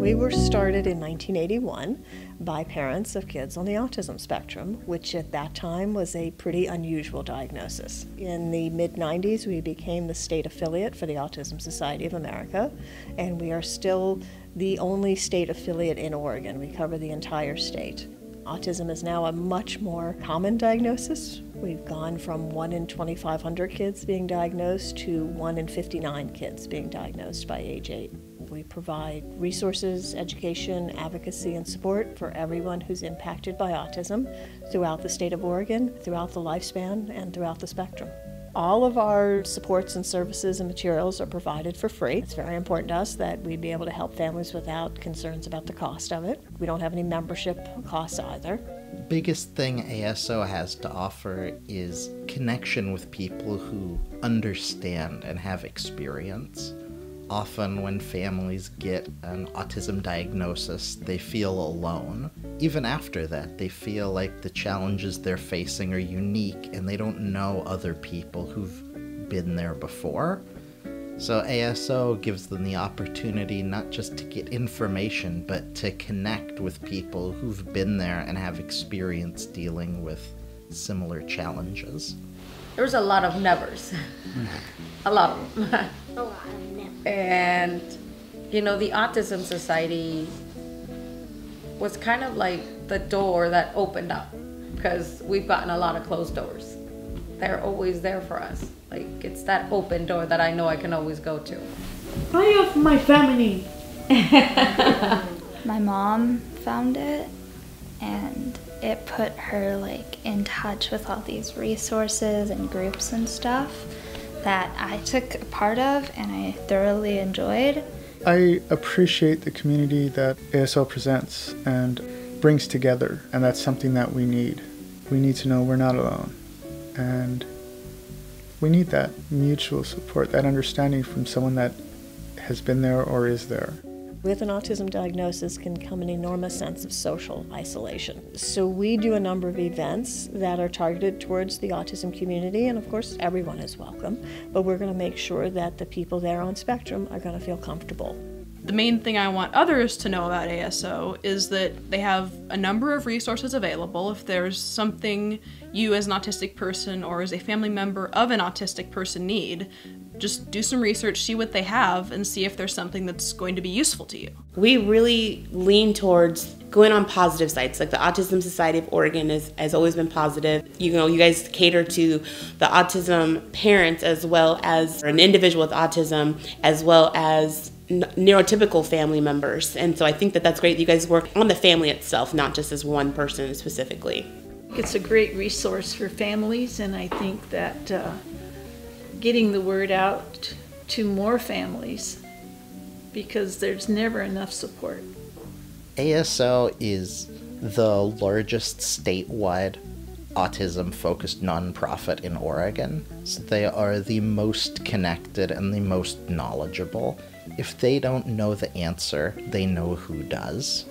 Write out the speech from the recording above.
We were started in 1981 by parents of kids on the autism spectrum, which at that time was a pretty unusual diagnosis. In the mid 90s, we became the state affiliate for the Autism Society of America, and we are still the only state affiliate in Oregon. We cover the entire state. Autism is now a much more common diagnosis. We've gone from 1 in 2,500 kids being diagnosed to 1 in 59 kids being diagnosed by age 8. We provide resources, education, advocacy, and support for everyone who's impacted by autism throughout the state of Oregon, throughout the lifespan, and throughout the spectrum. All of our supports and services and materials are provided for free. It's very important to us that we be able to help families without concerns about the cost of it. We don't have any membership costs either. Biggest thing ASO has to offer is connection with people who understand and have experience often when families get an autism diagnosis, they feel alone. Even after that, they feel like the challenges they're facing are unique and they don't know other people who've been there before. So ASO gives them the opportunity not just to get information, but to connect with people who've been there and have experience dealing with similar challenges. There was a lot of nevers. a lot of them. a lot of nevers. And, you know, the Autism Society was kind of like the door that opened up because we've gotten a lot of closed doors. They're always there for us. Like, it's that open door that I know I can always go to. I have my family. my mom found it and it put her like in touch with all these resources and groups and stuff that I took a part of and I thoroughly enjoyed. I appreciate the community that ASL presents and brings together, and that's something that we need. We need to know we're not alone, and we need that mutual support, that understanding from someone that has been there or is there. With an autism diagnosis can come an enormous sense of social isolation. So we do a number of events that are targeted towards the autism community, and of course everyone is welcome, but we're going to make sure that the people there on Spectrum are going to feel comfortable. The main thing I want others to know about ASO is that they have a number of resources available. If there's something you as an autistic person or as a family member of an autistic person need, just do some research, see what they have, and see if there's something that's going to be useful to you. We really lean towards going on positive sites. Like the Autism Society of Oregon is, has always been positive. You know, you guys cater to the autism parents as well as an individual with autism, as well as neurotypical family members. And so I think that that's great. That you guys work on the family itself, not just as one person specifically. It's a great resource for families, and I think that uh, getting the word out to more families because there's never enough support. ASO is the largest statewide autism focused nonprofit in Oregon. So they are the most connected and the most knowledgeable. If they don't know the answer, they know who does.